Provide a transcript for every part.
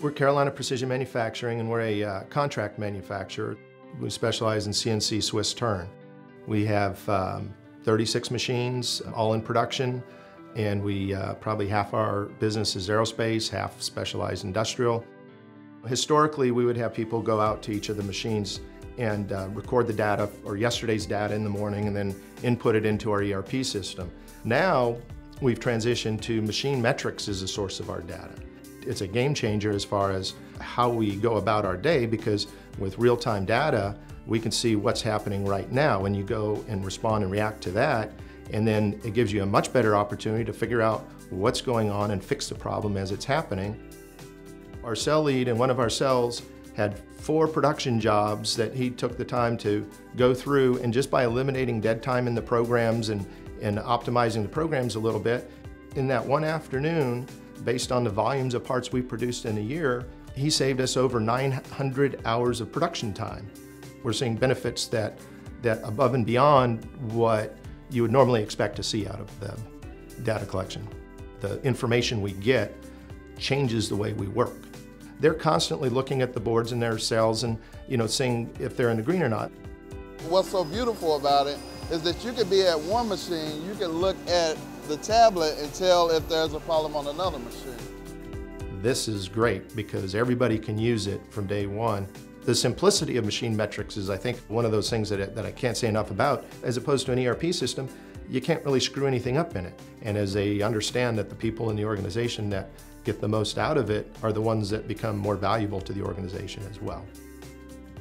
We're Carolina Precision Manufacturing and we're a uh, contract manufacturer. We specialize in CNC Swiss turn. We have um, 36 machines all in production and we uh, probably half our business is aerospace, half specialized industrial. Historically, we would have people go out to each of the machines and uh, record the data or yesterday's data in the morning and then input it into our ERP system. Now, we've transitioned to MachineMetrics as a source of our data. It's a game changer as far as how we go about our day because with real-time data, we can see what's happening right now and you go and respond and react to that and then it gives you a much better opportunity to figure out what's going on and fix the problem as it's happening. Our cell lead in one of our cells had four production jobs that he took the time to go through and just by eliminating dead time in the programs and, and optimizing the programs a little bit, in that one afternoon, based on the volumes of parts we produced in a year, he saved us over 900 hours of production time. We're seeing benefits that, that above and beyond what you would normally expect to see out of the data collection. The information we get changes the way we work. They're constantly looking at the boards in their cells and you know seeing if they're in the green or not. What's so beautiful about it is that you could be at one machine, you can look at the tablet and tell if there's a problem on another machine. This is great because everybody can use it from day one the simplicity of MachineMetrics is, I think, one of those things that, that I can't say enough about. As opposed to an ERP system, you can't really screw anything up in it. And as they understand that the people in the organization that get the most out of it are the ones that become more valuable to the organization as well.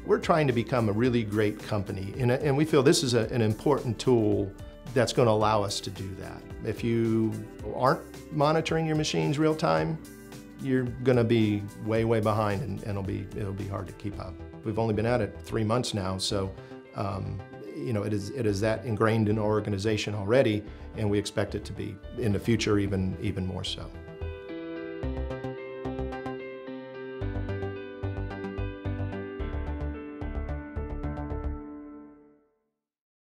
We're trying to become a really great company, and, and we feel this is a, an important tool that's going to allow us to do that. If you aren't monitoring your machines real time, you're going to be way, way behind and, and, it'll, be, it'll be hard to keep up. We've only been at it three months now, so um, you know, it is, it is that ingrained in our organization already, and we expect it to be in the future even, even more so.